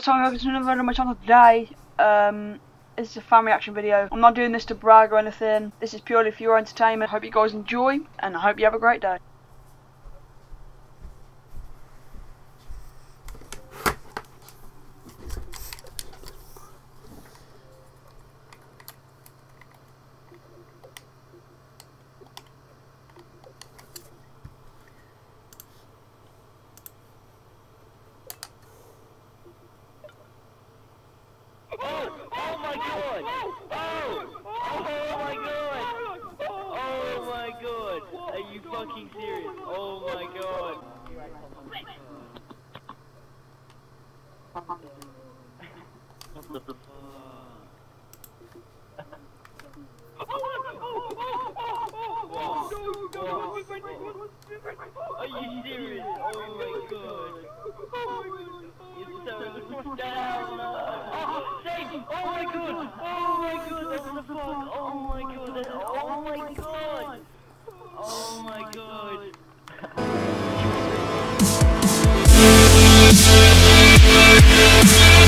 time, welcome to another video on my channel today. Um, this is a fan reaction video. I'm not doing this to brag or anything. This is purely for your entertainment. I Hope you guys enjoy, and I hope you have a great day. Oh my god! Oh! Oh my god! Oh my god! Are you fucking serious? Oh my god! Are you serious? Oh my god! Oh! Oh my god! Oh my god! That's the fuck! Oh my god! Oh my god! Thank